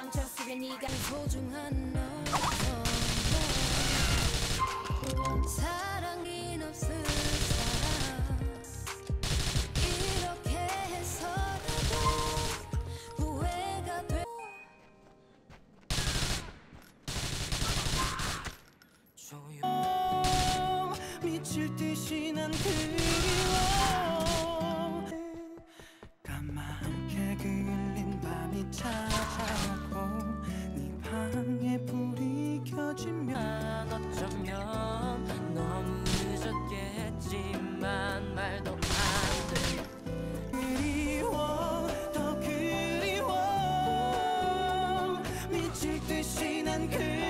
상처 속에 네가 소중한 너. 사랑인 없을 사람. 이렇게 해서라도 후회가 돼. 조용 미칠 듯이 난 그리워. 까맣게 그을린 밤이 찾아 사랑의 불이 켜지면 어쩌면 너무 늦었겠지만 말도 안돼. 그리워 더 그리워. 미칠 듯이 난그